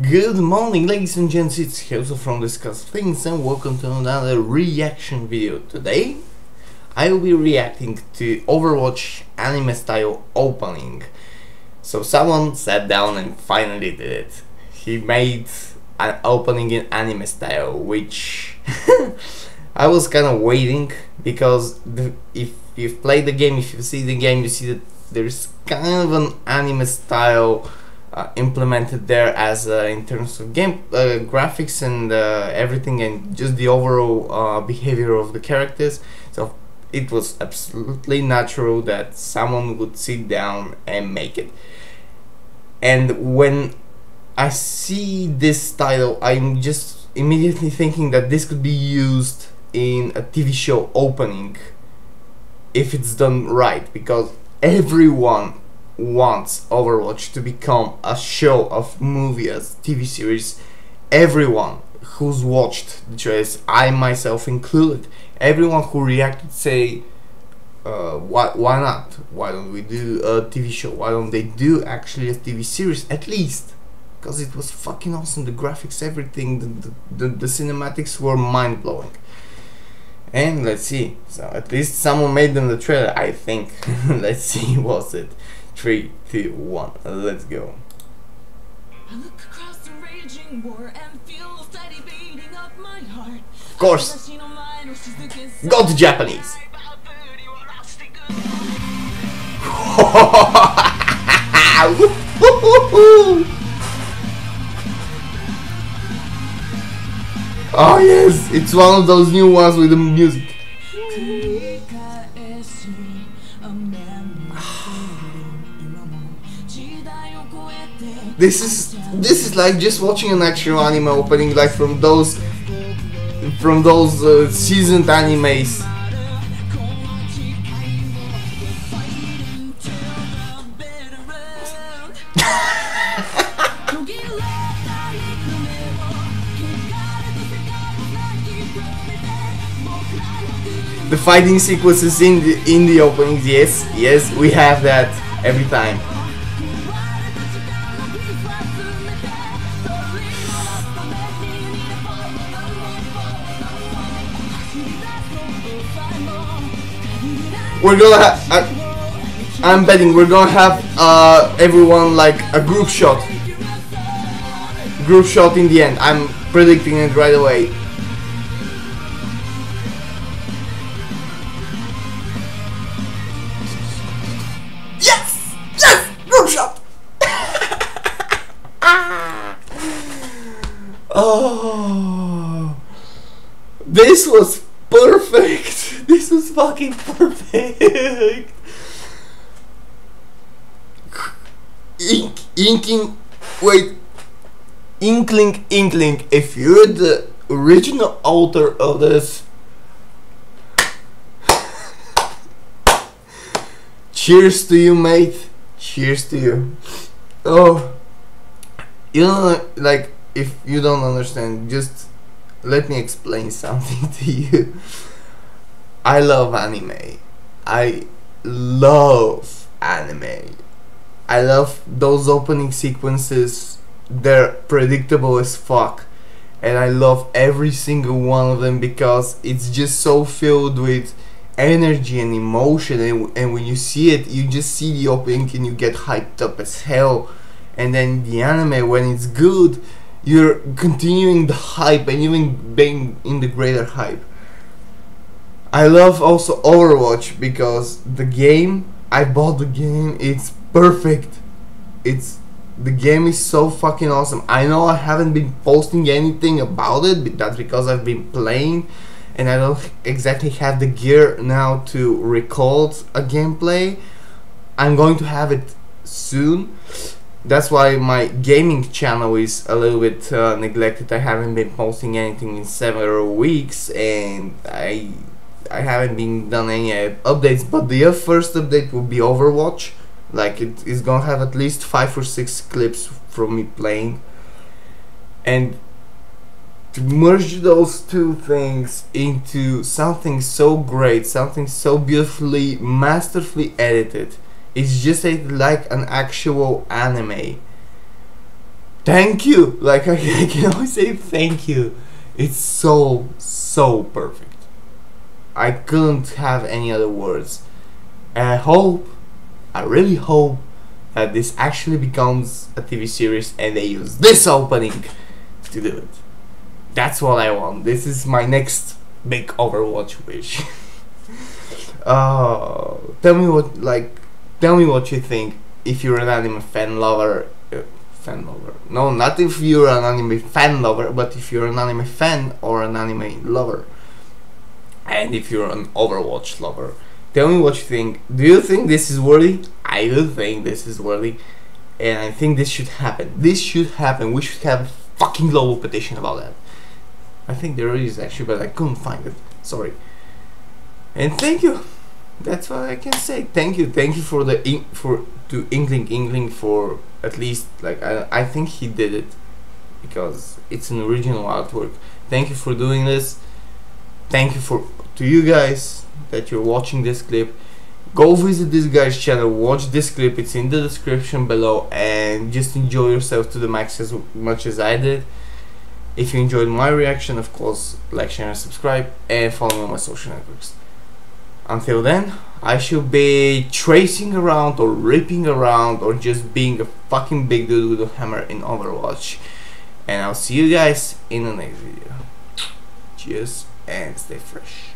Good morning ladies and gents, it's Helzo from Discuss Things and welcome to another reaction video. Today I will be reacting to Overwatch anime style opening. So someone sat down and finally did it. He made an opening in anime style which I was kind of waiting because the, if you've played the game, if you see the game you see that there's kind of an anime style uh, implemented there as uh, in terms of game uh, graphics and uh, everything and just the overall uh, behavior of the characters. So it was absolutely natural that someone would sit down and make it. And when I see this title I'm just immediately thinking that this could be used in a TV show opening if it's done right because everyone wants Overwatch to become a show of movie as TV series, everyone who's watched the trailers, I myself included, everyone who reacted say, uh, why, why not? Why don't we do a TV show? Why don't they do actually a TV series at least? Because it was fucking awesome, the graphics, everything, the, the, the, the cinematics were mind blowing. And let's see, so at least someone made them the trailer, I think. let's see, was it? Three, two, one, let's go. I look across the raging war and feel a steady beating of my heart. Of course. Go to Japanese. oh yes, it's one of those new ones with the music. This is this is like just watching an actual anime opening, like from those from those uh, seasoned animes. the fighting sequences in the in the openings, yes, yes, we have that every time. We're gonna have. Uh, I'm betting we're gonna have uh, everyone like a group shot. Group shot in the end. I'm predicting it right away. Yes! Yes! Group shot! oh, this was perfect. This was fucking perfect. Ink, inking, wait, inkling, inkling. If you're the original author of this, cheers to you, mate. Cheers to you. Oh, you know, like if you don't understand, just let me explain something to you. I love anime. I love anime. I love those opening sequences. They're predictable as fuck. And I love every single one of them because it's just so filled with energy and emotion and, and when you see it you just see the opening and you get hyped up as hell and then the anime when it's good you're continuing the hype and even being in the greater hype. I love also Overwatch because the game I bought the game it's perfect. It's the game is so fucking awesome. I know I haven't been posting anything about it, but that's because I've been playing and I don't exactly have the gear now to record a gameplay. I'm going to have it soon that's why my gaming channel is a little bit uh, neglected. I haven't been posting anything in several weeks, and I I haven't been done any uh, updates. But the first update will be Overwatch. Like it is gonna have at least five or six clips from me playing, and to merge those two things into something so great, something so beautifully, masterfully edited it's just a, like an actual anime. thank you. Like I, I can always say thank you. It's so so perfect. I couldn't have any other words. And I hope, I really hope that this actually becomes a TV series and they use this opening to do it. That's what I want. This is my next big Overwatch wish. uh, tell me what like, tell me what you think if you're an anime fan lover. Uh, fan lover. No, not if you're an anime fan lover, but if you're an anime fan or an anime lover. And if you're an Overwatch lover. Tell me what you think. Do you think this is worthy? I do think this is worthy. And I think this should happen. This should happen. We should have a fucking global petition about that. I think there is actually, but I couldn't find it. Sorry. And thank you. That's what I can say. Thank you. Thank you for the in- for to Inkling Inkling for at least like I I think he did it because it's an original artwork. Thank you for doing this. Thank you for to you guys that you're watching this clip. Go visit this guy's channel, watch this clip, it's in the description below, and just enjoy yourself to the max as much as I did. If you enjoyed my reaction, of course, like, share, and subscribe, and follow me on my social networks. Until then, I should be tracing around or ripping around or just being a fucking big dude with a hammer in Overwatch. And I'll see you guys in the next video. Cheers and stay fresh.